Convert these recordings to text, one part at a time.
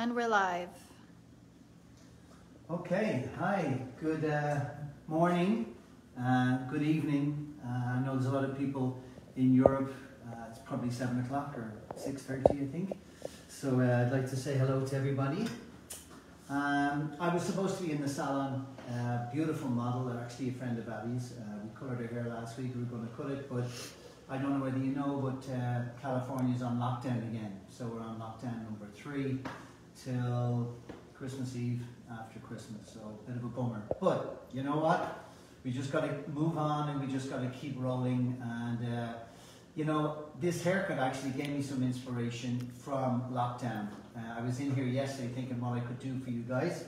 And we're live. Okay, hi, good uh, morning, uh, good evening. Uh, I know there's a lot of people in Europe. Uh, it's probably 7 o'clock or 6.30, I think. So uh, I'd like to say hello to everybody. Um, I was supposed to be in the salon. Uh, beautiful model, actually a friend of Abby's. We coloured her hair last week. We were going to cut it, but I don't know whether you know, but California's on lockdown again. So we're on lockdown number three till Christmas Eve after Christmas. So a bit of a bummer. But you know what? We just got to move on and we just got to keep rolling. And uh, you know, this haircut actually gave me some inspiration from lockdown. Uh, I was in here yesterday thinking what I could do for you guys.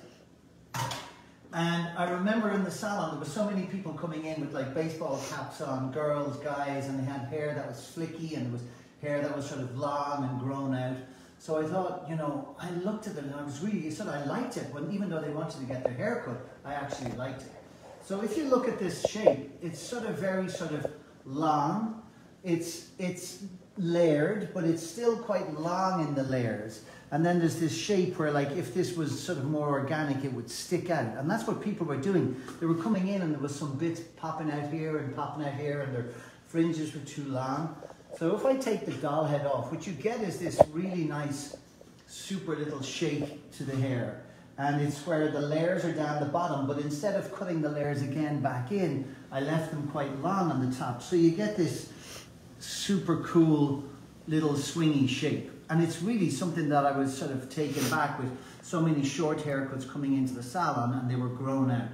And I remember in the salon, there were so many people coming in with like baseball caps on, girls, guys, and they had hair that was flicky and there was hair that was sort of long and grown out. So I thought, you know, I looked at it and I was really, sort of, I liked it. When even though they wanted to get their hair cut, I actually liked it. So if you look at this shape, it's sort of very sort of long. It's, it's layered, but it's still quite long in the layers. And then there's this shape where like if this was sort of more organic, it would stick out. And that's what people were doing. They were coming in and there was some bits popping out here and popping out here and their fringes were too long. So if I take the doll head off, what you get is this really nice, super little shake to the hair. And it's where the layers are down the bottom, but instead of cutting the layers again back in, I left them quite long on the top. So you get this super cool little swingy shape. And it's really something that I was sort of taken back with so many short haircuts coming into the salon and they were grown out.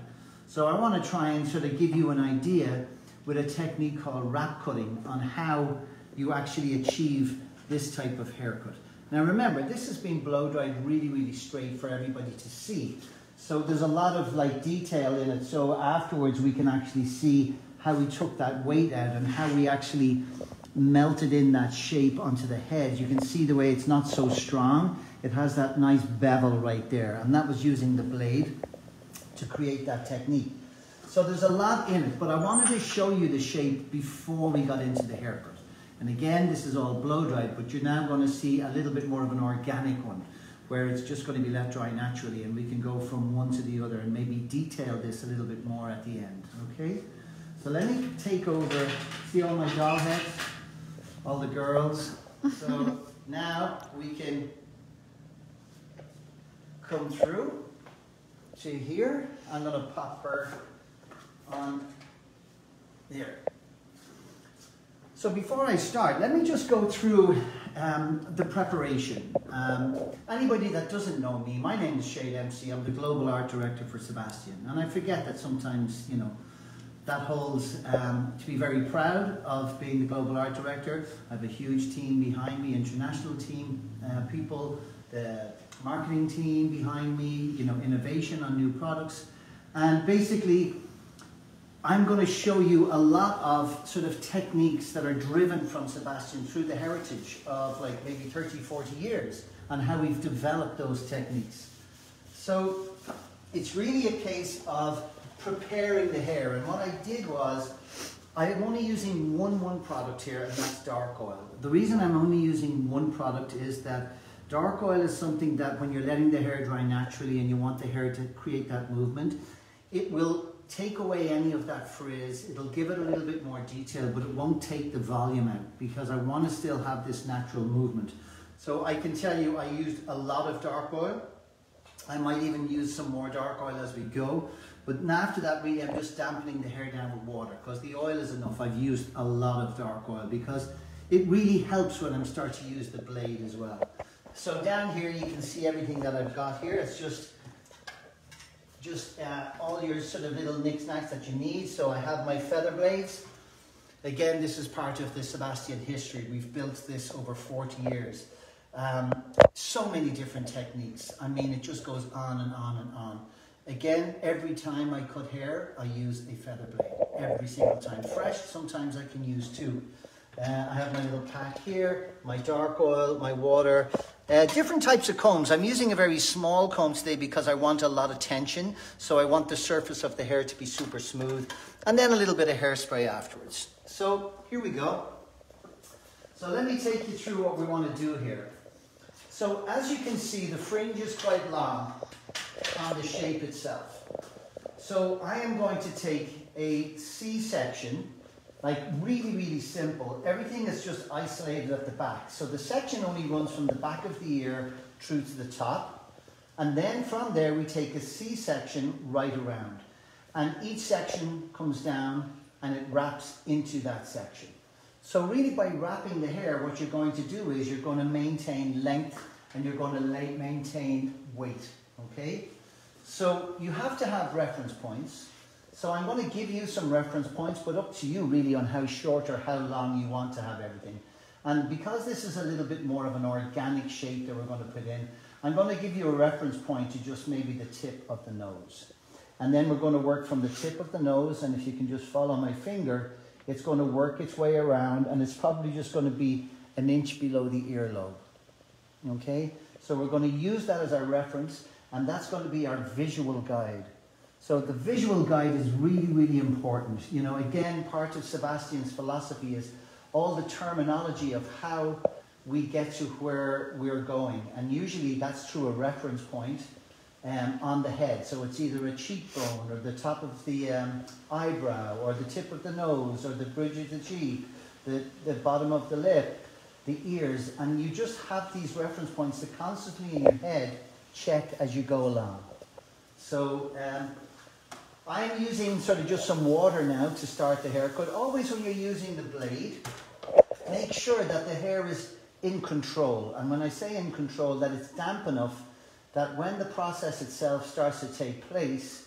So I want to try and sort of give you an idea with a technique called wrap cutting on how you actually achieve this type of haircut. Now remember, this has been blow dried really, really straight for everybody to see. So there's a lot of like detail in it. So afterwards we can actually see how we took that weight out and how we actually melted in that shape onto the head. You can see the way it's not so strong. It has that nice bevel right there. And that was using the blade to create that technique. So there's a lot in it, but I wanted to show you the shape before we got into the haircut. And again, this is all blow dried, but you're now going to see a little bit more of an organic one, where it's just going to be let dry naturally, and we can go from one to the other and maybe detail this a little bit more at the end, okay? So let me take over, see all my doll heads, all the girls. So now we can come through to here. I'm going to pop her on there. So before I start, let me just go through um, the preparation. Um, anybody that doesn't know me, my name is Shay Dempsey. I'm the Global Art Director for Sebastian. And I forget that sometimes, you know, that holds um, to be very proud of being the Global Art Director. I have a huge team behind me, international team, uh, people, the marketing team behind me, you know, innovation on new products. And basically, I'm going to show you a lot of sort of techniques that are driven from Sebastian through the heritage of like maybe 30, 40 years and how we've developed those techniques. So it's really a case of preparing the hair. And what I did was, I'm only using one, one product here and that's dark oil. The reason I'm only using one product is that dark oil is something that when you're letting the hair dry naturally and you want the hair to create that movement, it will take away any of that frizz. It'll give it a little bit more detail, but it won't take the volume out because I want to still have this natural movement. So I can tell you I used a lot of dark oil. I might even use some more dark oil as we go. But after that, really, I'm just dampening the hair down with water because the oil is enough. I've used a lot of dark oil because it really helps when I'm starting to use the blade as well. So down here, you can see everything that I've got here. It's just just uh, all your sort of little knickknacks that you need. So I have my feather blades. Again, this is part of the Sebastian history. We've built this over 40 years. Um, so many different techniques. I mean, it just goes on and on and on. Again, every time I cut hair, I use a feather blade. Every single time. Fresh, sometimes I can use two. Uh, I have my little pack here, my dark oil, my water, uh, different types of combs. I'm using a very small comb today because I want a lot of tension. So I want the surface of the hair to be super smooth. And then a little bit of hairspray afterwards. So here we go. So let me take you through what we want to do here. So as you can see, the fringe is quite long on the shape itself. So I am going to take a C-section, like really, really simple. Everything is just isolated at the back. So the section only runs from the back of the ear through to the top. And then from there, we take a C-section right around. And each section comes down and it wraps into that section. So really by wrapping the hair, what you're going to do is you're going to maintain length and you're going to maintain weight, okay? So you have to have reference points. So I'm going to give you some reference points, but up to you really on how short or how long you want to have everything. And because this is a little bit more of an organic shape that we're going to put in, I'm going to give you a reference point to just maybe the tip of the nose. And then we're going to work from the tip of the nose, and if you can just follow my finger, it's going to work its way around, and it's probably just going to be an inch below the earlobe. Okay? So we're going to use that as our reference, and that's going to be our visual guide. So the visual guide is really, really important. You know, again, part of Sebastian's philosophy is all the terminology of how we get to where we're going. And usually that's through a reference point um, on the head. So it's either a cheekbone or the top of the um, eyebrow or the tip of the nose or the bridge of the cheek, the, the bottom of the lip, the ears. And you just have these reference points to constantly in your head check as you go along. So um, I'm using sort of just some water now to start the haircut. Always when you're using the blade, make sure that the hair is in control. And when I say in control, that it's damp enough that when the process itself starts to take place,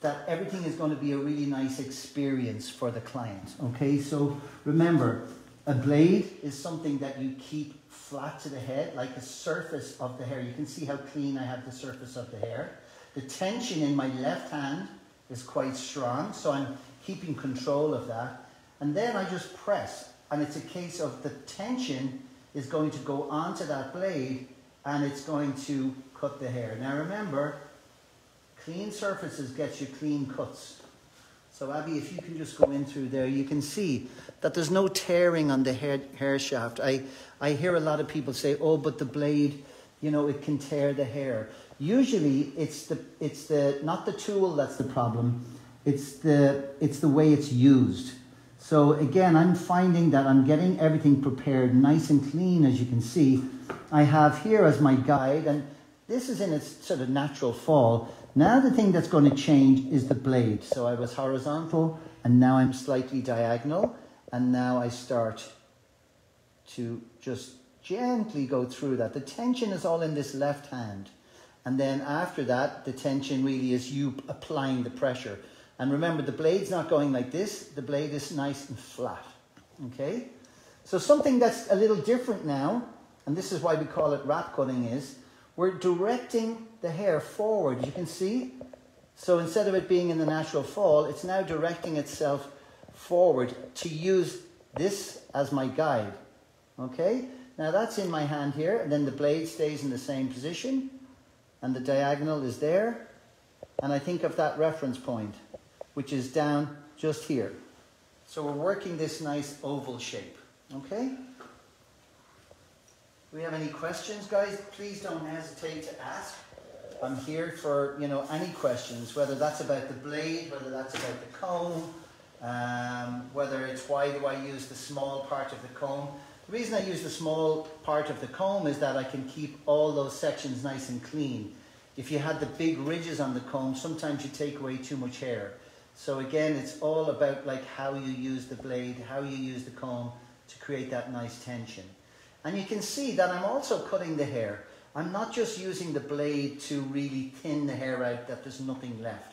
that everything is going to be a really nice experience for the client. Okay, so remember, a blade is something that you keep flat to the head, like the surface of the hair. You can see how clean I have the surface of the hair. The tension in my left hand is quite strong, so I'm keeping control of that. And then I just press, and it's a case of the tension is going to go onto that blade and it's going to cut the hair. Now remember, clean surfaces get you clean cuts. So Abby, if you can just go in through there, you can see that there's no tearing on the hair, hair shaft. I, I hear a lot of people say, oh, but the blade, you know, it can tear the hair. Usually it's the, it's the, not the tool that's the problem, it's the, it's the way it's used. So again, I'm finding that I'm getting everything prepared nice and clean, as you can see. I have here as my guide, and this is in its sort of natural fall. Now the thing that's going to change is the blade. So I was horizontal and now I'm slightly diagonal and now I start to just gently go through that. The tension is all in this left hand. And then after that, the tension really is you applying the pressure. And remember, the blade's not going like this. The blade is nice and flat. Okay? So something that's a little different now, and this is why we call it wrap cutting is, we're directing the hair forward, you can see. So instead of it being in the natural fall, it's now directing itself forward to use this as my guide. Okay? Now that's in my hand here, and then the blade stays in the same position, and the diagonal is there. And I think of that reference point, which is down just here. So we're working this nice oval shape. Okay? Do we have any questions, guys? Please don't hesitate to ask. I'm here for, you know, any questions, whether that's about the blade, whether that's about the comb, um, whether it's why do I use the small part of the comb. The reason I use the small part of the comb is that I can keep all those sections nice and clean. If you had the big ridges on the comb, sometimes you take away too much hair. So again, it's all about like how you use the blade, how you use the comb to create that nice tension. And you can see that I'm also cutting the hair. I'm not just using the blade to really thin the hair out that there's nothing left.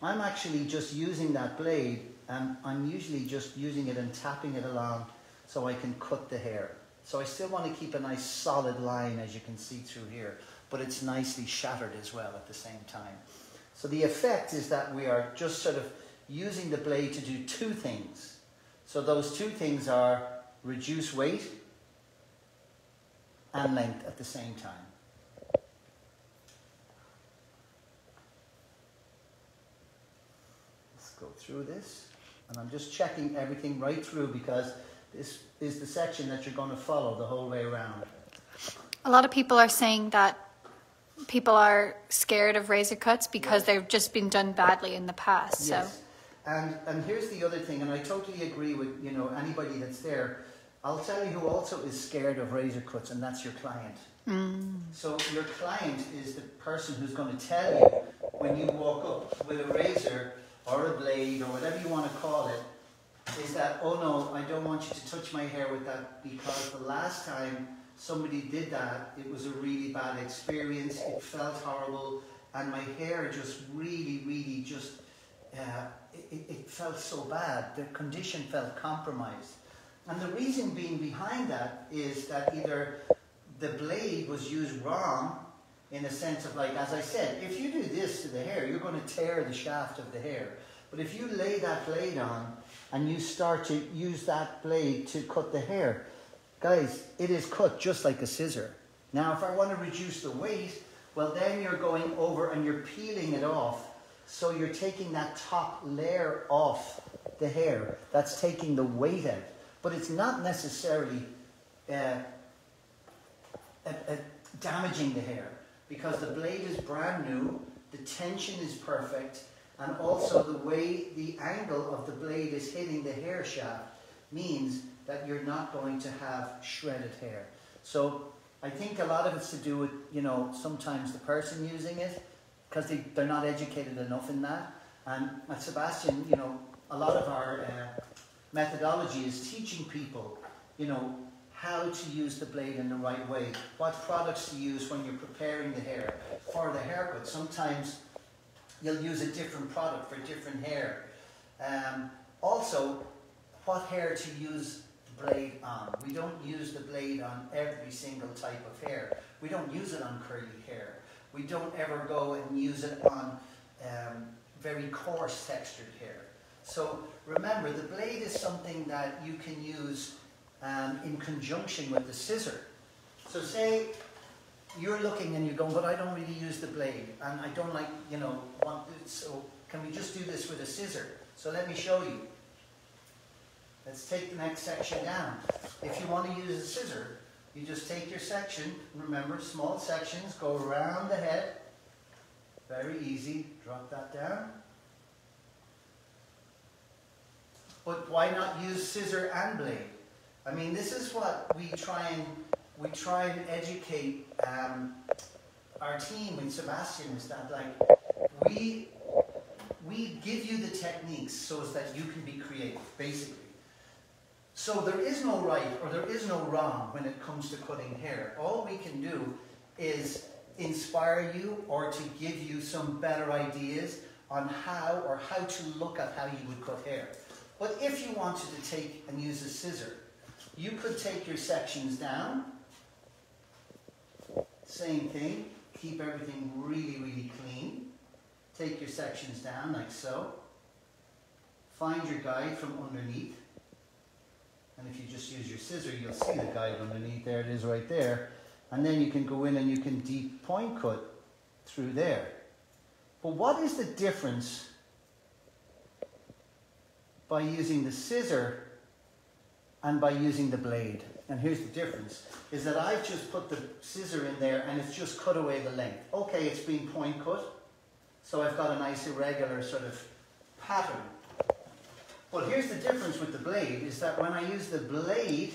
I'm actually just using that blade and I'm usually just using it and tapping it along so I can cut the hair. So I still want to keep a nice solid line as you can see through here, but it's nicely shattered as well at the same time. So the effect is that we are just sort of using the blade to do two things. So those two things are reduce weight and length at the same time. Let's go through this. And I'm just checking everything right through because this is the section that you're going to follow the whole way around. A lot of people are saying that people are scared of razor cuts because Yes. they've just been done badly in the past. So Yes. And and here's the other thing, and I totally agree with you know anybody that's there. I'll tell you who also is scared of razor cuts, and that's your client. Mm. So your client is the person who's going to tell you when you walk up with a razor or a blade or whatever you want to call it, is that oh no, I don't want you to touch my hair with that because the last time somebody did that, it was a really bad experience. It felt horrible, and my hair just really, really just uh, it, it- felt so bad. The condition felt compromised. And the reason being behind that is that either the blade was used wrong in a sense of like, as I said, if you do this to the hair, you're going to tear the shaft of the hair. But if you lay that blade on and you start to use that blade to cut the hair, guys, it is cut just like a scissor. Now, if I want to reduce the weight, well, then you're going over and you're peeling it off. So you're taking that top layer off the hair. That's taking the weight out. But it's not necessarily uh, uh, uh, damaging the hair because the blade is brand new, the tension is perfect, and also the way the angle of the blade is hitting the hair shaft means that you're not going to have shredded hair. So I think a lot of it's to do with, you know, sometimes the person using it because they, they're not educated enough in that. And at Sebastian, you know, a lot of our uh, methodology is teaching people, you know, how to use the blade in the right way, what products to use when you're preparing the hair for the haircut. Sometimes you'll use a different product for different hair. Um, also, what hair to use the blade on. We don't use the blade on every single type of hair. We don't use it on curly hair. We don't ever go and use it on um, very coarse textured hair. So remember, the blade is something that you can use um, in conjunction with the scissor. So say you're looking and you're going, but I don't really use the blade, and I don't like, you know, want so can we just do this with a scissor? So let me show you. Let's take the next section down. If you want to use a scissor, you just take your section, remember, small sections, go around the head, very easy, drop that down. But why not use scissor and blade? I mean, this is what we try and we try and educate um, our team and Sebastian is that like we we give you the techniques so as that you can be creative, basically. So there is no right or there is no wrong when it comes to cutting hair. All we can do is inspire you or to give you some better ideas on how or how to look at how you would cut hair. But if you wanted to take and use a scissor, you could take your sections down. Same thing. Keep everything really, really clean. Take your sections down like so. Find your guide from underneath. And if you just use your scissor, you'll see the guide underneath. There it is right there. And then you can go in and you can deep point cut through there. But what is the difference by using the scissor and by using the blade? And here's the difference, is that I've just put the scissor in there and it's just cut away the length. Okay, it's been point cut, so I've got a nice irregular sort of pattern. But here's the difference with the blade, is that when I use the blade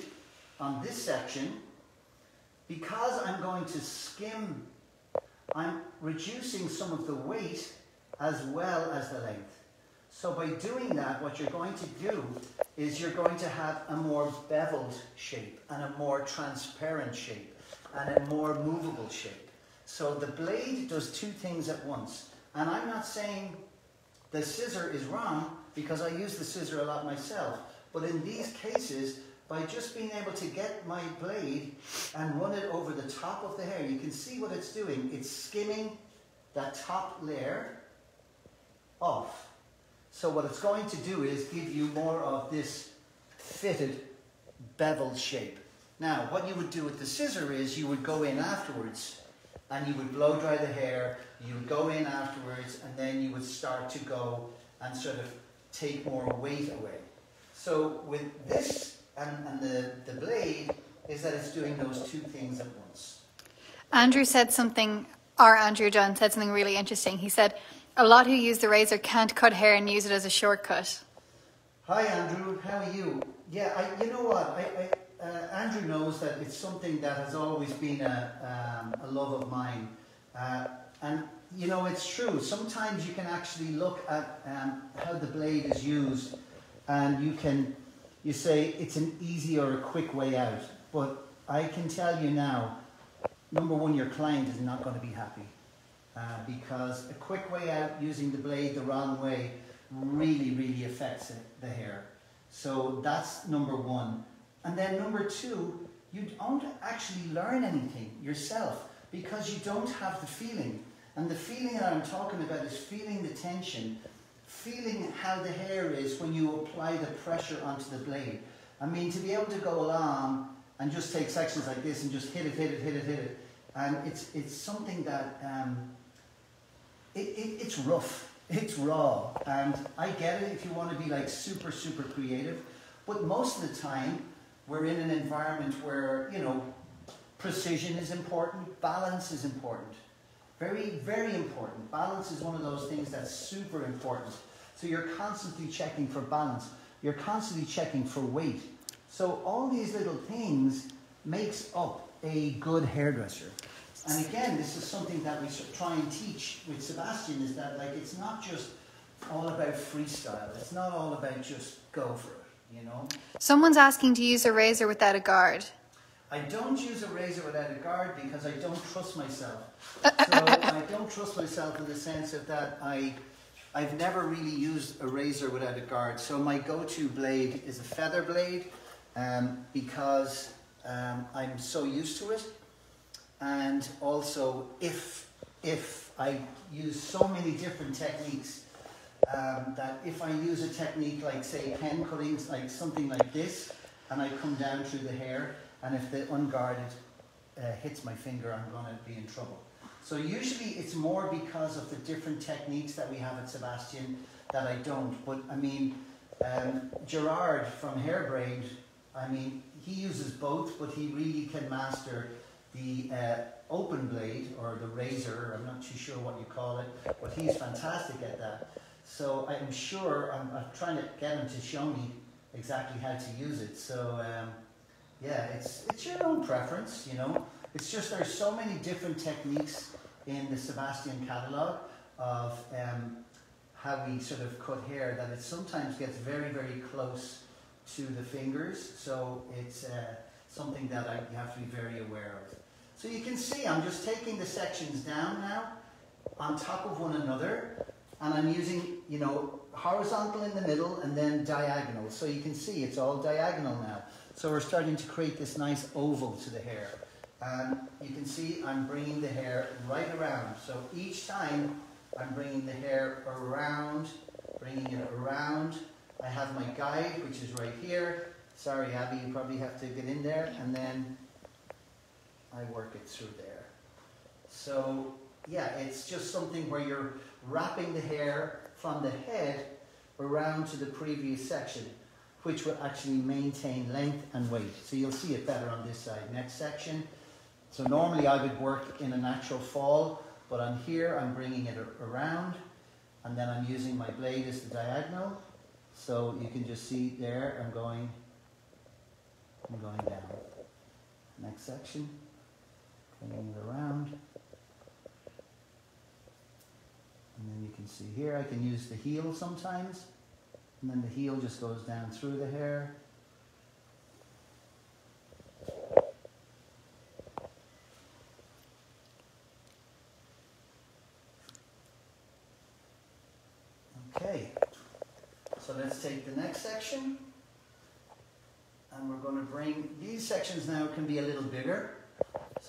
on this section, because I'm going to skim, I'm reducing some of the weight as well as the length. So by doing that, what you're going to do is you're going to have a more beveled shape and a more transparent shape and a more movable shape. So the blade does two things at once. And I'm not saying the scissor is wrong because I use the scissor a lot myself. But in these cases, by just being able to get my blade and run it over the top of the hair, you can see what it's doing. It's skimming that top layer off. So what it's going to do is give you more of this fitted beveled shape. Now, what you would do with the scissor is you would go in afterwards and you would blow dry the hair, you would go in afterwards, and then you would start to go and sort of take more weight away. So with this and, and the, the blade is that it's doing those two things at once. Andrew said something, or Andrew John said something really interesting. He said, a lot who use the razor can't cut hair and use it as a shortcut. Hi, Andrew. How are you? Yeah, I, you know what? I, I, uh, Andrew knows that it's something that has always been a, um, a love of mine. Uh, and, you know, it's true. Sometimes you can actually look at um, how the blade is used and you can, you say it's an easy or a quick way out. But I can tell you now, number one, your client is not going to be happy. Uh, because a quick way out using the blade the wrong way really, really affects it, the hair. So that's number one. And then number two, you don't actually learn anything yourself because you don't have the feeling. And the feeling that I'm talking about is feeling the tension, feeling how the hair is when you apply the pressure onto the blade. I mean, to be able to go along and just take sections like this and just hit it, hit it, hit it, hit it. And it's, it's something that, um, it, it, it's rough it's raw, and I get it if you want to be like super, super creative, but most of the time we're in an environment where, you know, precision is important, balance is important. Very, very important. Balance is one of those things that's super important. So you're constantly checking for balance. You're constantly checking for weight. So all these little things makes up a good hairdresser. And again, this is something that we try and teach with Sebastian is that like it's not just all about freestyle. It's not all about just go for it, you know? Someone's asking to use a razor without a guard. I don't use a razor without a guard because I don't trust myself. so I don't trust myself in the sense of that I I've never really used a razor without a guard. So my go-to blade is a feather blade um, because um, I'm so used to it and also if if I use so many different techniques um, that if I use a technique like say pen cuttings like something like this and I come down through the hair and if the unguarded uh, hits my finger I'm going to be in trouble. So usually it's more because of the different techniques that we have at Sebastian that I don't. But I mean, um, Gerard from Hairbrained, I mean, he uses both, but he really can master the uh, open blade or the razor, I'm not too sure what you call it, but he's fantastic at that. So I'm sure, I'm, I'm trying to get him to show me exactly how to use it. So um, yeah, it's, it's your own preference, you know. It's just there's so many different techniques in the Sebastian catalogue of um, how we sort of cut hair that it sometimes gets very, very close to the fingers. So it's uh, something that I, you have to be very aware of. So you can see I'm just taking the sections down now on top of one another and I'm using, you know, horizontal in the middle and then diagonal. So you can see it's all diagonal now. So we're starting to create this nice oval to the hair. And you can see I'm bringing the hair right around. So each time I'm bringing the hair around, bringing it around. I have my guide, which is right here. Sorry, Abby, you probably have to get in there. And then I work it through there. So yeah, it's just something where you're wrapping the hair from the head around to the previous section, which will actually maintain length and weight. So you'll see it better on this side. Next section. So normally I would work in a natural fall, but on here I'm bringing it around and then I'm using my blade as the diagonal. So you can just see there I'm going, I'm going down. Next section bringing it around. And then you can see here, I can use the heel sometimes. And then the heel just goes down through the hair. Okay, so let's take the next section. And we're going to bring, these sections now can be a little bigger.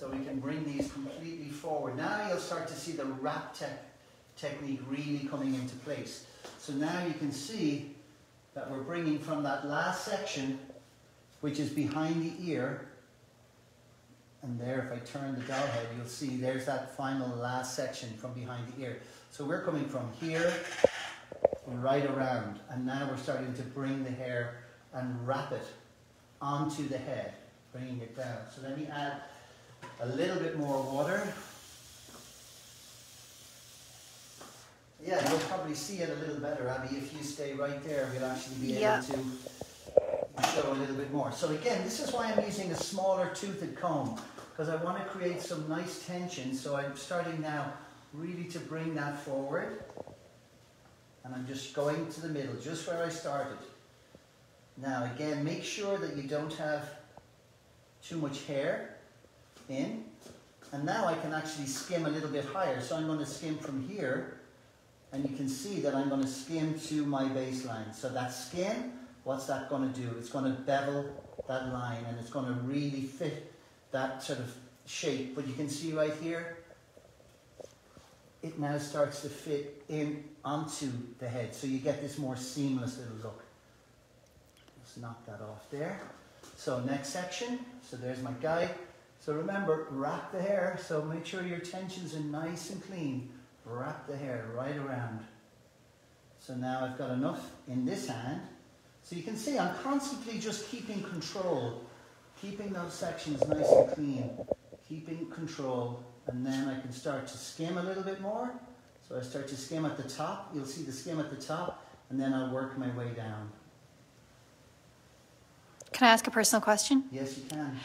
So we can bring these completely forward. Now you'll start to see the wrap te technique really coming into place. So now you can see that we're bringing from that last section, which is behind the ear, and there, if I turn the doll head, you'll see there's that final last section from behind the ear. So we're coming from here right around, and now we're starting to bring the hair and wrap it onto the head, bringing it down. So let me add a little bit more water. Yeah, you'll probably see it a little better, Abby. If you stay right there, we'll actually be able to show a little bit more. So again, this is why I'm using a smaller toothed comb, because I want to create some nice tension. So I'm starting now really to bring that forward. And I'm just going to the middle, just where I started. Now again, make sure that you don't have too much hair in. And now I can actually skim a little bit higher. So I'm going to skim from here. And you can see that I'm going to skim to my baseline. So that skim, what's that going to do? It's going to bevel that line and it's going to really fit that sort of shape. But you can see right here, it now starts to fit in onto the head. So you get this more seamless little look. Let's knock that off there. So next section, so there's my guy. So remember, wrap the hair, so make sure your tensions are nice and clean. Wrap the hair right around. So now I've got enough in this hand. So you can see I'm constantly just keeping control, keeping those sections nice and clean, keeping control, and then I can start to skim a little bit more. So I start to skim at the top, you'll see the skim at the top, and then I'll work my way down. Can I ask a personal question? Yes, you can.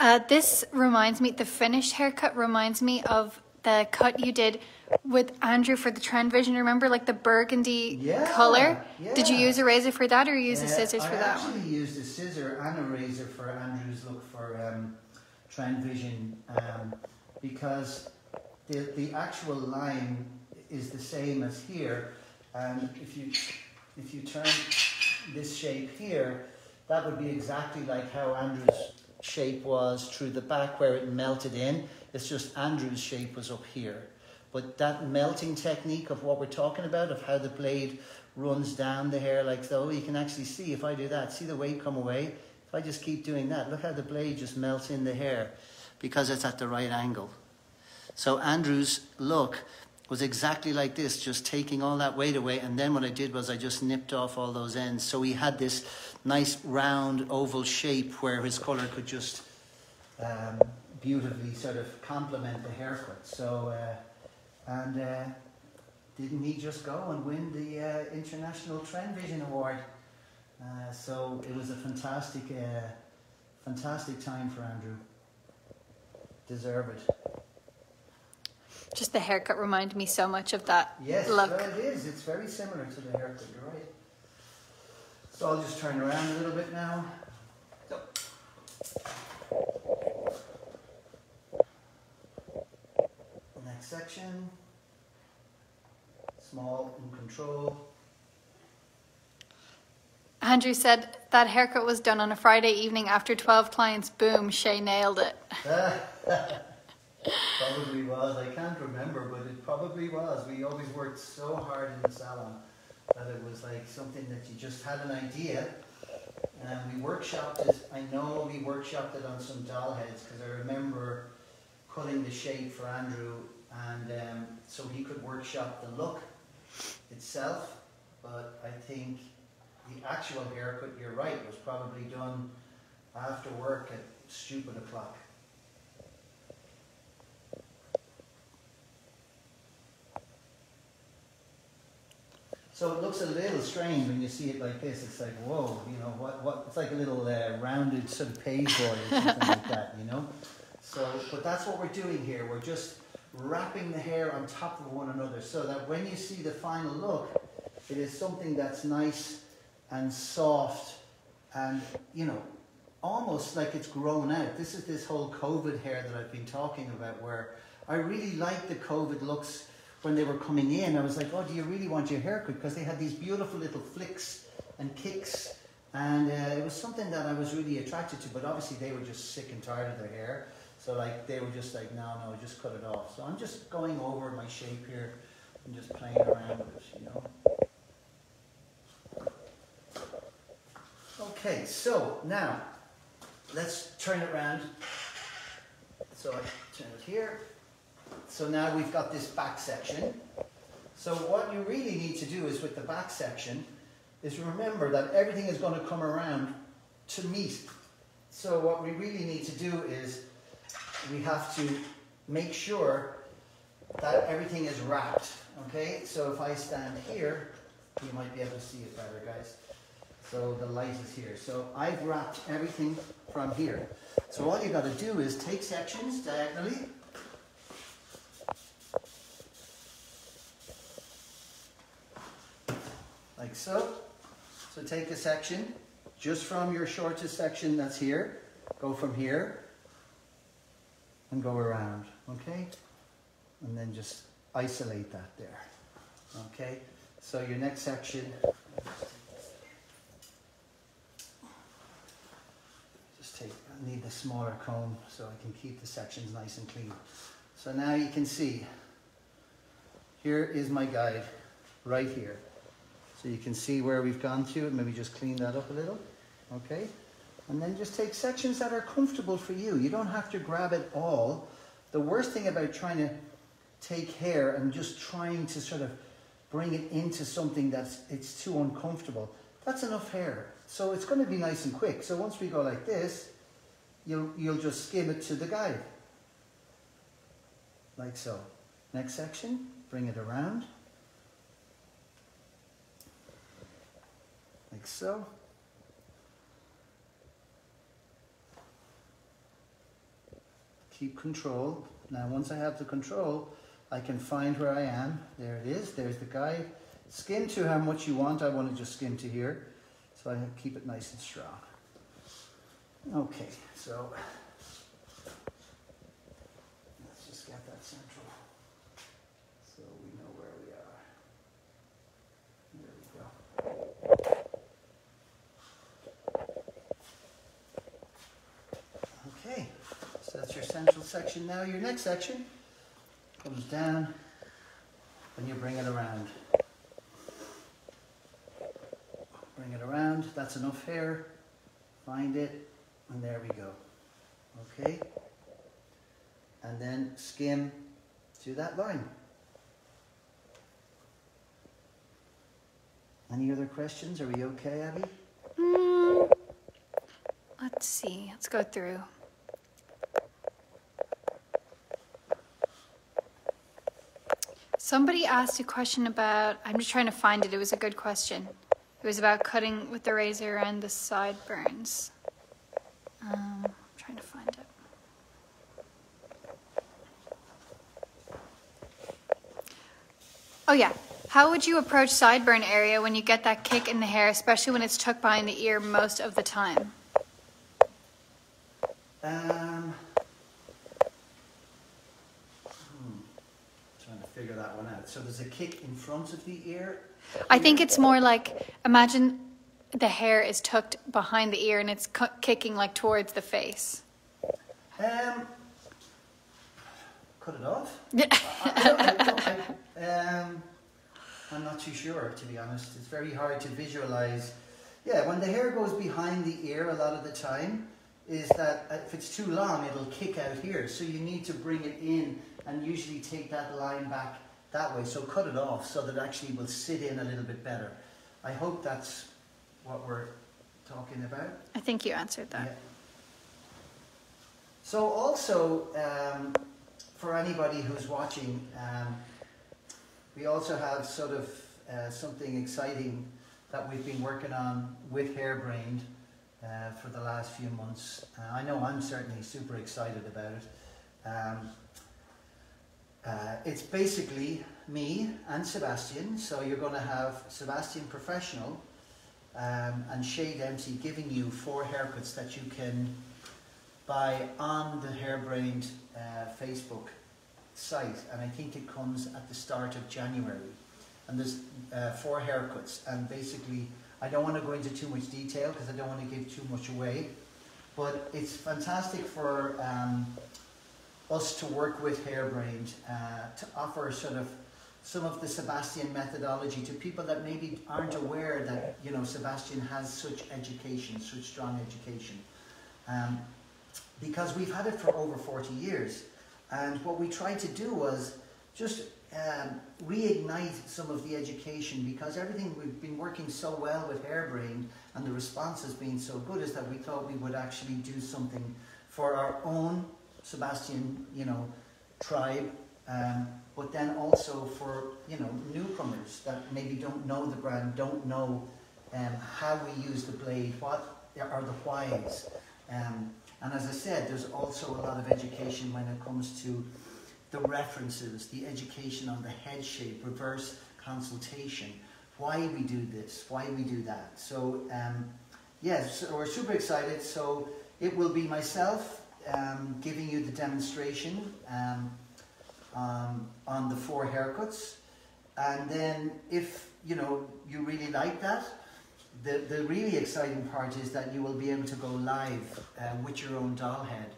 Uh, this reminds me, the finished haircut reminds me of the cut you did with Andrew for the Trend Vision. Remember, like the burgundy Yeah, color? Did you use a razor for that or you use the Uh, scissors for that? I that actually one? used a scissor and a razor for Andrew's look for um, Trend Vision um, because the, the actual line is the same as here. And if you, if you turn this shape here, that would be exactly like how Andrew's shape was through the back where it melted in. It's just Andrew's shape was up here. But that melting technique of what we're talking about, of how the blade runs down the hair like so, you can actually see if I do that, see the weight come away? If I just keep doing that, look how the blade just melts in the hair because it's at the right angle. So Andrew's look was exactly like this, just taking all that weight away. And then what I did was I just nipped off all those ends. So he had this nice round oval shape where his colour could just um, beautifully sort of complement the haircut. So, uh, and uh, didn't he just go and win the uh, International Trend Vision Award? Uh, so it was a fantastic, uh, fantastic time for Andrew. Deserve it. Just the haircut reminded me so much of that Yes, look. well, it is. It's very similar to the haircut. You're right. So I'll just turn around a little bit now. So. Next section. Small and control. Andrew said that haircut was done on a Friday evening after 12 clients. Boom, Shay nailed it. probably was. I can't remember, but it probably was. We always worked so hard in the salon that it was like something that you just had an idea. And we workshopped it. I know we workshopped it on some doll heads because I remember cutting the shape for Andrew, and um, so he could workshop the look itself. But I think the actual haircut, you're right, was probably done after work at stupid o'clock. So it looks a little strange when you see it like this. It's like, whoa, you know, what, what, it's like a little uh, rounded sort of page boy or something like that, you know? So, but that's what we're doing here. We're just wrapping the hair on top of one another so that when you see the final look, it is something that's nice and soft and, you know, almost like it's grown out. This is this whole COVID hair that I've been talking about where I really like the COVID looks when they were coming in. I was like, oh, do you really want your haircut? Because they had these beautiful little flicks and kicks. And uh, it was something that I was really attracted to, but obviously they were just sick and tired of their hair. So like they were just like, no, no, just cut it off. So I'm just going over my shape here and just playing around with it, you know. Okay, so now let's turn it around. So I turn it here. So now we've got this back section. So what you really need to do is with the back section is remember that everything is going to come around to meet. So what we really need to do is we have to make sure that everything is wrapped. Okay, so if I stand here, you might be able to see it better, guys. So the light is here. So I've wrapped everything from here. So all you got to do is take sections diagonally. Like so. So take a section just from your shortest section that's here. Go from here and go around, okay? And then just isolate that there, okay? So your next section, just take, I need the smaller comb so I can keep the sections nice and clean. So now you can see, here is my guide, right here. So you can see where we've gone to, maybe just clean that up a little, okay? And then just take sections that are comfortable for you. You don't have to grab it all. The worst thing about trying to take hair and just trying to sort of bring it into something that's it's too uncomfortable, that's enough hair. So it's going to be nice and quick. So once we go like this, you'll, you'll just skim it to the guide. Like so. Next section, bring it around. Like so. keep control. Now once I have the control, I can find where I am. There it is, there's the guide. Skin to how much you want. I want to just skin to here. So I keep it nice and strong. Okay, so let's just get that central so we know where we are. There we go. Okay, that's your central section. Now your next section comes down and you bring it around. Bring it around, that's enough hair. Find it, and there we go. Okay? And then skim to that line. Any other questions? Are we okay, Abby? Mm, let's see. Let's go through. Somebody asked a question about, I'm just trying to find it. It was a good question. It was about cutting with the razor and the sideburns. Um, I'm trying to find it. Oh, yeah. How would you approach sideburn area when you get that kick in the hair, especially when it's tucked behind the ear most of the time? Um, hmm, trying to figure that one out. So there's a kick in front of the ear. I think it's more like imagine the hair is tucked behind the ear and it's kicking like towards the face. Um, cut it off. Yeah. I, I don't, I don't, I, um, I'm not too sure, to be honest. It's very hard to visualize. Yeah, when the hair goes behind the ear, a lot of the time, is that if it's too long, it'll kick out here. So you need to bring it in and usually take that line back that way. So cut it off so that it actually will sit in a little bit better. I hope that's what we're talking about. I think you answered that. Yeah. So also, um, for anybody who's watching, um, we also have sort of uh, something exciting that we've been working on with Hairbrained uh, for the last few months. Uh, I know I'm certainly super excited about it. Um, uh, it's basically me and Sebastian. So you're going to have Sebastian Professional um, and Shay Dempsey giving you four haircuts that you can buy on the Hairbrained uh, Facebook site. And I think it comes at the start of January. And there's uh, four haircuts. And basically, I don't want to go into too much detail because I don't want to give too much away. But it's fantastic for um, us to work with Hairbrained uh, to offer sort of some of the Sebastian methodology to people that maybe aren't aware that you know Sebastian has such education, such strong education. Um, because we've had it for over 40 years. And what we tried to do was just um, reignite some of the education because everything we've been working so well with Hairbrained and the response has been so good is that we thought we would actually do something for our own Sebastian, you know, tribe, um, but then also for you know newcomers that maybe don't know the brand, don't know um, how we use the blade, what are the whys. Um, and as I said, there's also a lot of education when it comes to the references, the education on the head shape, reverse consultation, why we do this, why we do that. So, um, yes, yeah, so we're super excited. So, it will be myself um, giving you the demonstration um, um, on the four haircuts. And then, if you know you really like that, the, the really exciting part is that you will be able to go live uh, with your own doll head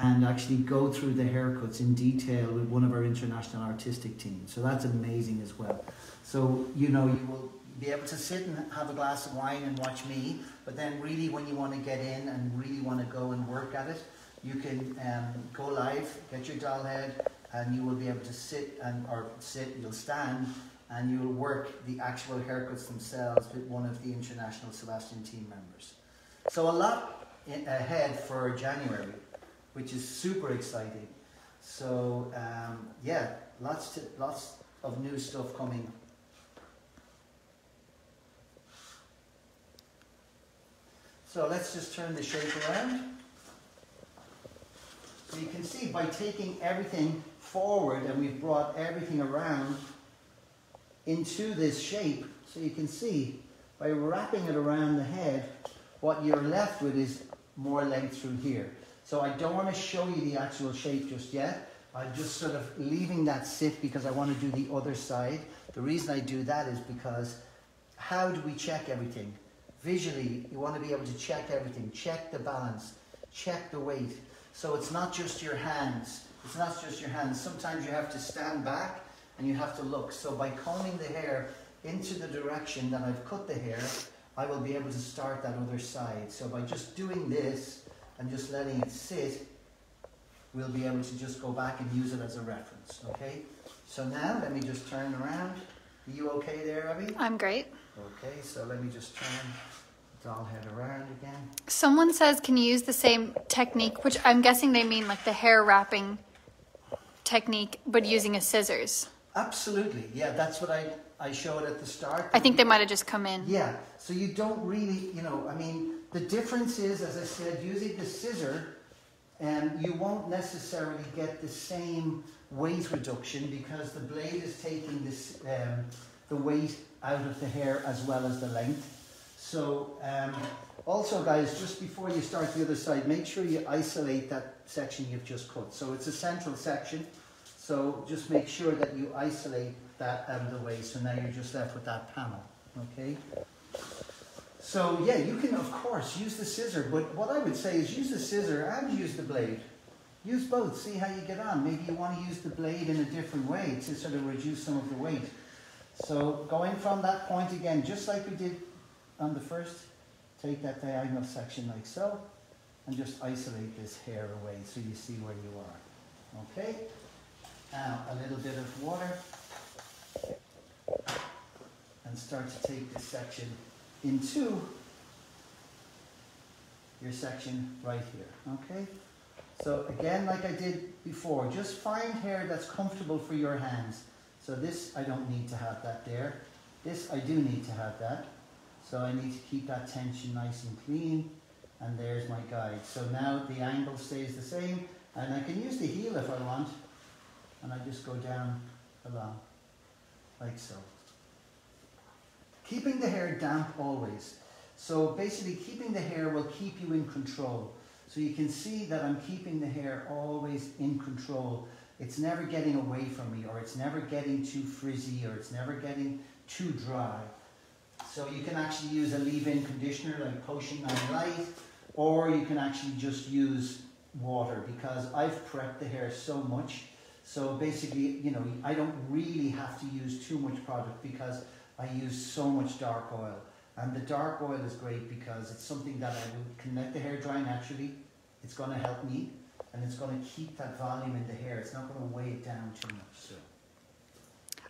and actually go through the haircuts in detail with one of our international artistic teams. So that's amazing as well. So, you know, you will be able to sit and have a glass of wine and watch me, but then really when you want to get in and really want to go and work at it, you can um, go live, get your doll head, and you will be able to sit and or sit, you'll stand and you will work the actual haircuts themselves with one of the international Sebastian team members. So a lot ahead for January, which is super exciting. So um, yeah, lots to, lots of new stuff coming. So let's just turn the shape around. So you can see by taking everything forward and we've brought everything around, into this shape. So you can see by wrapping it around the head, what you're left with is more length through here. So I don't want to show you the actual shape just yet. I'm just sort of leaving that sit because I want to do the other side. The reason I do that is because how do we check everything? Visually, you want to be able to check everything. Check the balance. Check the weight. So it's not just your hands. It's not just your hands. Sometimes you have to stand back and you have to look. So by combing the hair into the direction that I've cut the hair, I will be able to start that other side. So by just doing this and just letting it sit, we'll be able to just go back and use it as a reference, okay? So now let me just turn around. Are you okay there, Abby? I'm great. Okay, so let me just turn the doll head around again. Someone says, can you use the same technique, which I'm guessing they mean like the hair wrapping technique, but using a scissors. Absolutely, yeah, that's what I, I showed at the start. I think they might have just come in. Yeah, so you don't really, you know, I mean, the difference is, as I said, using the scissor, and you won't necessarily get the same weight reduction because the blade is taking this, um, the weight out of the hair as well as the length. So um, also guys, just before you start the other side, make sure you isolate that section you've just cut. So it's a central section. So just make sure that you isolate that out of the way. So now you're just left with that panel, okay? So yeah, you can of course use the scissor, but what I would say is use the scissor and use the blade. Use both, see how you get on. Maybe you want to use the blade in a different way to sort of reduce some of the weight. So going from that point again, just like we did on the first, take that diagonal section like so, and just isolate this hair away so you see where you are. Okay? Now a little bit of water and start to take this section into your section right here, okay? So again, like I did before, just find hair that's comfortable for your hands. So this, I don't need to have that there. This, I do need to have that. So I need to keep that tension nice and clean. And there's my guide. So now the angle stays the same. And I can use the heel if I want and I just go down along, like so. Keeping the hair damp always. So basically keeping the hair will keep you in control. So you can see that I'm keeping the hair always in control. It's never getting away from me or it's never getting too frizzy or it's never getting too dry. So you can actually use a leave-in conditioner like Potion 9 Lite or you can actually just use water because I've prepped the hair so much so basically, you know, I don't really have to use too much product because I use so much dark oil. And the dark oil is great because it's something that I will, can let the hair dry naturally. It's going to help me and it's going to keep that volume in the hair. It's not going to weigh it down too much. So.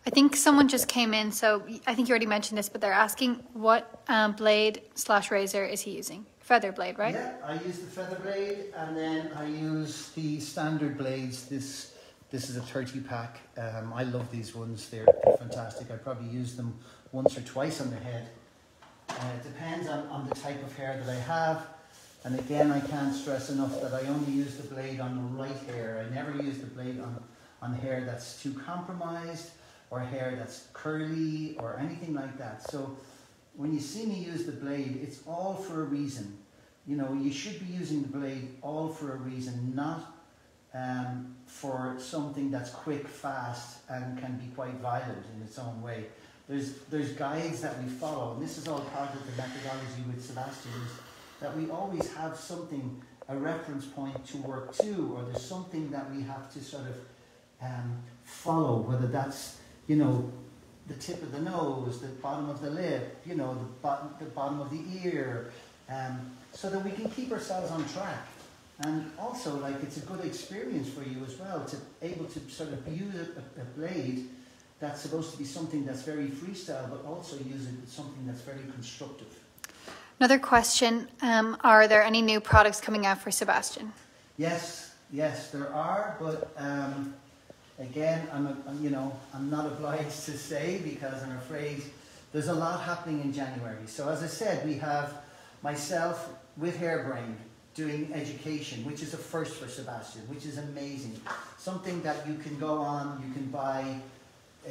I think someone just came in, so I think you already mentioned this, but they're asking what um, blade slash razor is he using feather blade, right? Yeah, I use the feather blade and then I use the standard blades. This this is a 30 pack. Um, I love these ones, they're, they're fantastic. I probably use them once or twice on the head. Uh, it depends on, on the type of hair that I have. And again, I can't stress enough that I only use the blade on the right hair. I never use the blade on, on hair that's too compromised or hair that's curly or anything like that. So when you see me use the blade, it's all for a reason. You know, you should be using the blade all for a reason, not um, for something that's quick, fast, and can be quite violent in its own way. There's, there's guides that we follow, and this is all part of the methodology with Sebastian, is that we always have something, a reference point to work to, or there's something that we have to sort of um, follow, whether that's, you know, the tip of the nose, the bottom of the lip, you know, the, bottom, the bottom of the ear, um, so that we can keep ourselves on track. And also, like, it's a good experience for you as well to able to sort of use a, a blade that's supposed to be something that's very freestyle, but also use it with something that's very constructive. Another question um, Are there any new products coming out for Sebastian? Yes, yes, there are, but um, again, I'm, a, you know, I'm not obliged to say because I'm afraid there's a lot happening in January. So as I said, we have myself with Hairbrain doing education, which is a first for Sebastian, which is amazing. Something that you can go on, you can buy,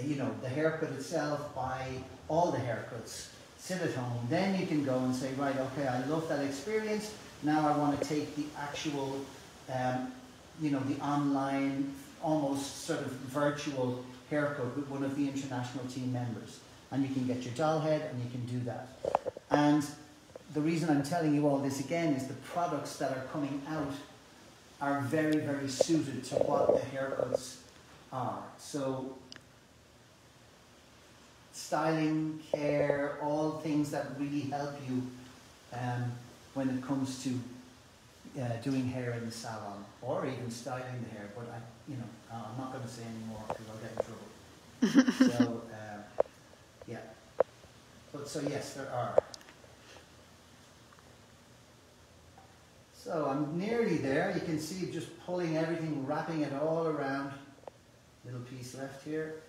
you know, the haircut itself, buy all the haircuts, sit at home. Then you can go and say, right, okay, I love that experience. Now I want to take the actual, um, you know, the online, almost sort of virtual haircut with one of the international team members. And you can get your doll head and you can do that. And the reason I'm telling you all this again is the products that are coming out are very, very suited to what the haircuts are. So styling, care, all things that really help you um, when it comes to uh, doing hair in the salon or even styling the hair. But I, you know, I'm not going to say any more because I'll get in trouble. so, uh, yeah. But so yes, there are. So I'm nearly there. You can see just pulling everything, wrapping it all around. Little piece left here.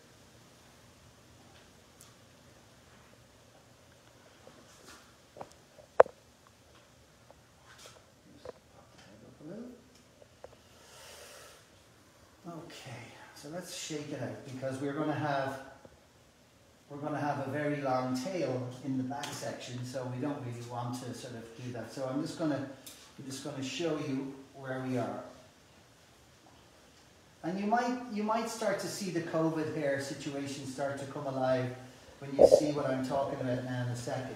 Okay, so let's shake it out because we're going to have we're going to have a very long tail in the back section, so we don't really want to sort of do that. So I'm just going to I'm just going to show you where we are. And you might, you might start to see the COVID hair situation start to come alive when you see what I'm talking about now in a second.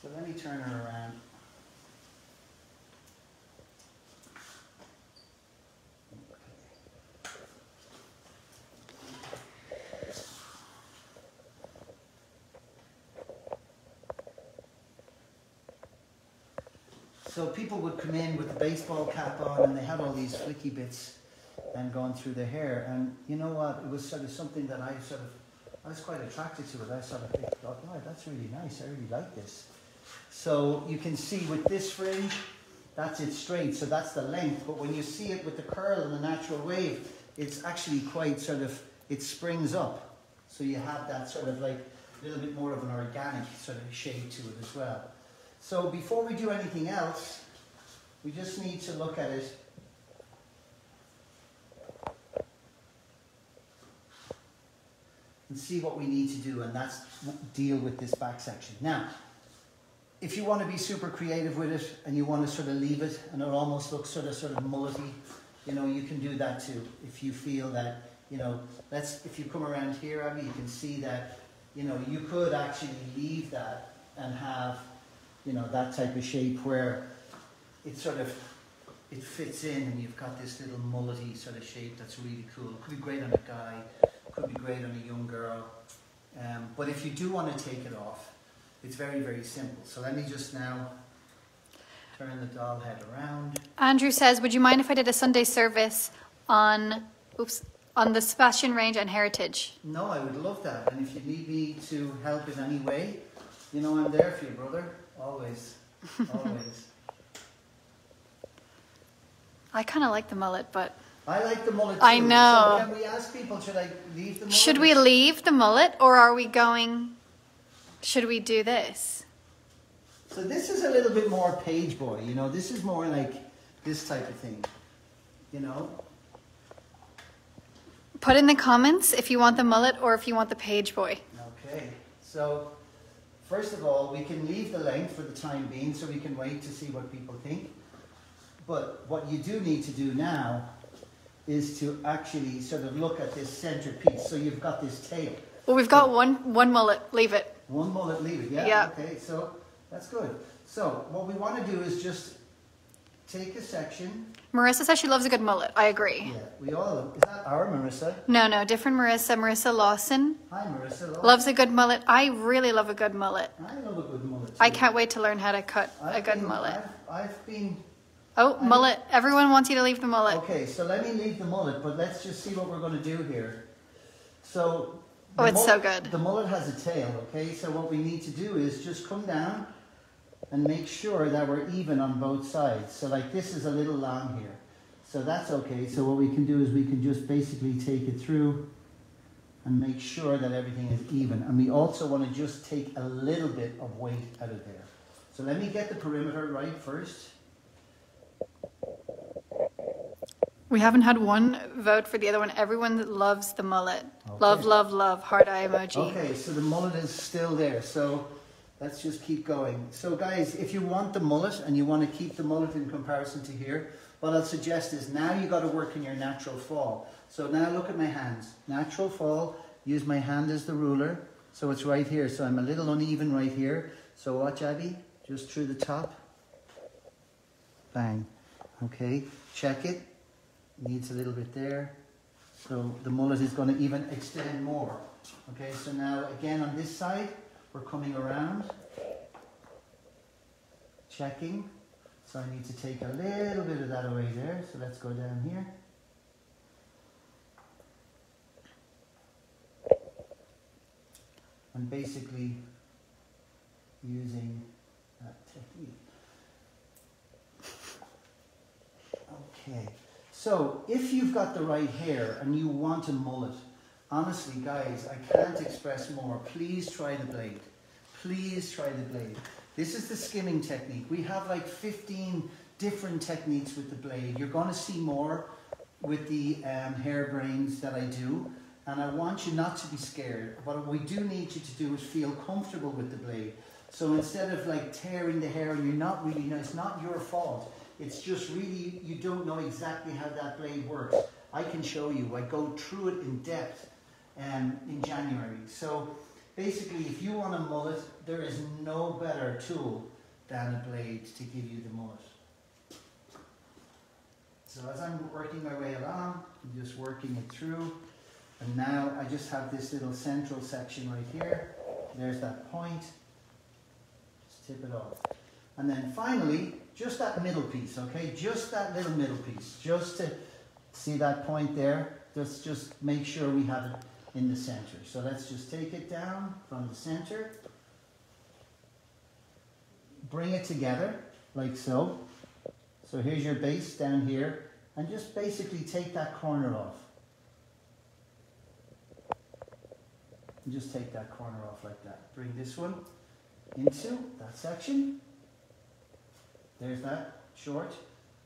So let me turn her around. So people would come in with the baseball cap on and they had all these flicky bits and going through their hair. And you know what? It was sort of something that I sort of, I was quite attracted to it. I sort of thought, oh, that's really nice. I really like this. So you can see with this fringe, that's it straight. So that's the length. But when you see it with the curl and the natural wave, it's actually quite sort of, it springs up. So you have that sort of like a little bit more of an organic sort of shape to it as well. So before we do anything else, we just need to look at it and see what we need to do, and that's deal with this back section. Now, if you want to be super creative with it and you want to sort of leave it and it almost looks sort of sort of mullety, you know, you can do that too. If you feel that, you know, let's if you come around here, Abby, you can see that, you know, you could actually leave that and have you know, that type of shape where it sort of, it fits in and you've got this little mullety sort of shape that's really cool. It could be great on a guy, could be great on a young girl. Um, but if you do want to take it off, it's very, very simple. So let me just now turn the doll head around. Andrew says, would you mind if I did a Sunday service on, oops, on the Sebastian range and heritage? No, I would love that. And if you need me to help in any way, You know I'm there for you, brother. Always. Always. I kind of like the mullet, but I like the mullet too. I know. So can we ask people, should I leave the mullet? should we leave the mullet or are we going? Should we do this? So this is a little bit more page boy, you know. This is more like this type of thing, you know. Put in the comments if you want the mullet or if you want the page boy. Okay. So first of all, we can leave the length for the time being, so we can wait to see what people think. But what you do need to do now is to actually sort of look at this center piece. So you've got this tail. Well, we've got one one mullet. Leave it. One mullet, leave it. Yeah. Yeah. Okay. So that's good. So what we want to do is just take a section. Marissa says she loves a good mullet. I agree. Yeah. We all. Is that our Marissa? No, no, different Marissa. Marissa Lawson Hi, Marissa. Hello. loves a good mullet. I really love a good mullet. I love a good mullet. I can't wait to learn how to cut a I've good been- mullet. I've, I've been Oh, I- mullet. Everyone wants you to leave the mullet. Okay, so let me leave the mullet, but let's just see what we're going to do here. So. Oh, it's so good. The mullet has a tail, okay? So what we need to do is just come down and make sure that we're even on both sides. So like this is a little long here. So that's okay. So what we can do is we can just basically take it through and make sure that everything is even. And we also want to just take a little bit of weight out of there. So let me get the perimeter right first. We haven't had one vote for the other one. Everyone loves the mullet. Okay. Love, love, love. Heart eye emoji. Okay, so the mullet is still there. So let's just keep going. So guys, if you want the mullet and you want to keep the mullet in comparison to here, what I'll suggest is now you got to work in your natural fall. So now look at my hands. Natural fall, use my hand as the ruler. So it's right here. So I'm a little uneven right here. So watch Abby, just through the top. Bang. Okay, check it. Needs a little bit there. So the mullet is going to even extend more. Okay, so now again on this side, we're coming around, checking. So I need to take a little bit of that away there. So let's go down here. And basically using that technique. Okay. So if you've got the right hair and you want a mullet, honestly, guys, I can't express more. Please try the blade. Please try the blade. This is the skimming technique. We have like 15 different techniques with the blade. You're going to see more with the um, hair brains that I do. And I want you not to be scared. What we do need you to do is feel comfortable with the blade. So instead of like tearing the hair and you're not really, no, it's not your fault. It's just really, you don't know exactly how that blade works. I can show you. I go through it in depth um, in January. So basically, if you want a mullet, there is no better tool than a blade to give you the mullet. So as I'm working my way along, I'm just working it through. And now I just have this little central section right here. There's that point. Just tip it off. And then finally, just that middle piece, okay? Just that little middle piece. Just to see that point there. Just, just make sure we have it in the center. So let's just take it down from the center. Bring it together, like so. So here's your base down here. And just basically take that corner off. And just take that corner off like that. Bring this one into that section. There's that short,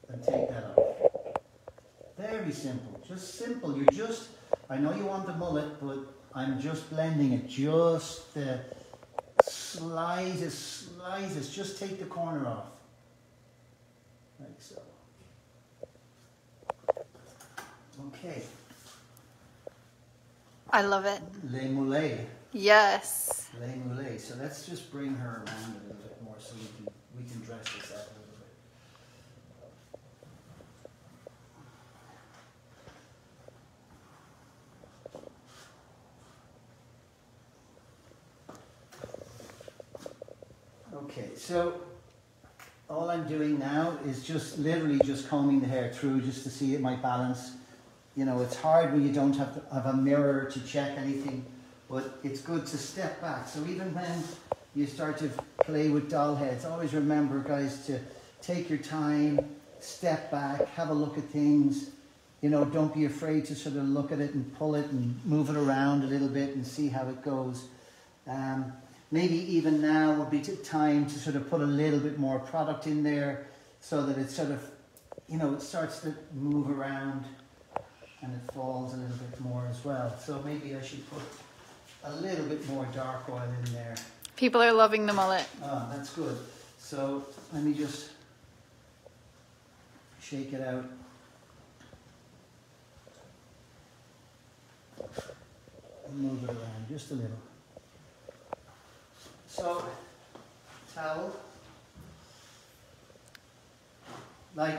and take that off. Very simple, just simple. You're just, I know you want the mullet, but I'm just blending it, just the slightest, slightest, just take the corner off. Like so. Okay, I love it. Les Moulets. Yes. Les Moulets. So let's just bring her around a little bit more so we can, we can dress this up a little bit. Okay, so all I'm doing now is just literally just combing the hair through just to see it my balance. You know, it's hard when you don't have, to have a mirror to check anything, but it's good to step back. So even when you start to play with doll heads. Always remember, guys, to take your time, step back, have a look at things. You know, don't be afraid to sort of look at it and pull it and move it around a little bit and see how it goes. Um, maybe even now would be time to sort of put a little bit more product in there so that it sort of, you know, it starts to move around and it falls a little bit more as well. So maybe I should put a little bit more dark oil in there. People are loving the mullet. Ah, that's good. So let me just shake it out. And move it around just a little. So, towel. Like,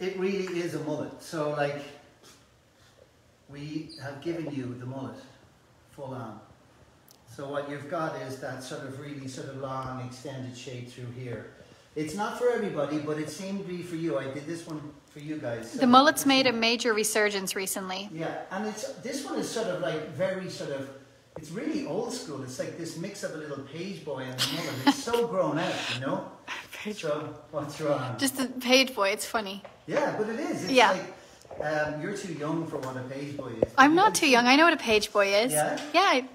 it really is a mullet. So, like, we have given you the mullet full on. So what you've got is that sort of really sort of long extended shape through here. It's not for everybody, but it seemed to be for you. I did this one for you guys. So The mullet's made a major resurgence recently. Yeah, and it's this one is sort of like very sort of it's really old school. It's like this mix of a little page boy and a mullet. It's so grown out, you know. So what's wrong? Just a page boy, it's funny. Yeah, but it is. It's Yeah. like um, you're too young for what a page boy is. I'm not too young. I know what a page boy is. Yeah? Yeah. I-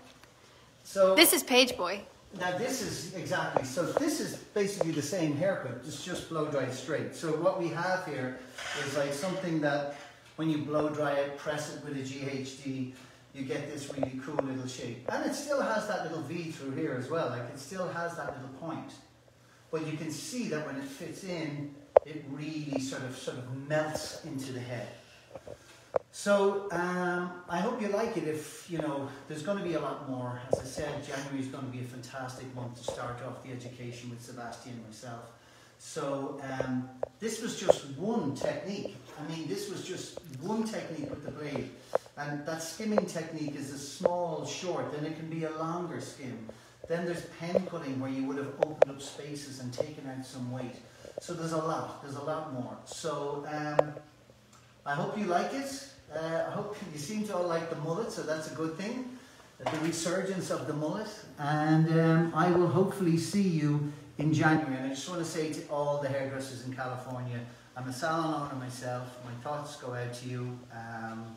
So This is page boy. Now this is exactly so. This is basically the same haircut, it's just blow dry straight. So what we have here is like something that when you blow dry it, press it with a GHD, you get this really cool little shape, and it still has that little V through here as well. Like it still has that little point, but you can see that when it fits in, it really sort of sort of melts into the head. So um, I hope you like it. If you know, there's going to be a lot more. As I said, January is going to be a fantastic month to start off the education with Sebastian and myself. So um, this was just one technique. I mean, this was just one technique with the blade, and that skimming technique is a small, short. Then it can be a longer skim. Then there's pen cutting where you would have opened up spaces and taken out some weight. So there's a lot. There's a lot more. So. Um, I hope you like it. Uh, I hope you seem to all like the mullet, so that's a good thing. The resurgence of the mullet. And um, I will hopefully see you in January. And I just want to say to all the hairdressers in California, I'm a salon owner myself. My thoughts go out to you. Um,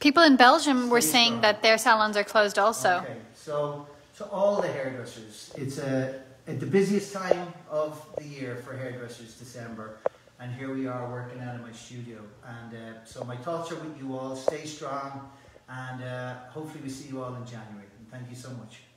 People in Belgium were saying strong. that their salons are closed also. Okay, so to all the hairdressers, it's a, at the busiest time of the year for hairdressers, December, and here we are working out of my studio. And uh, so my thoughts are with you all. Stay strong, and uh, hopefully we see you all in January. And thank you so much.